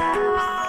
Yeah.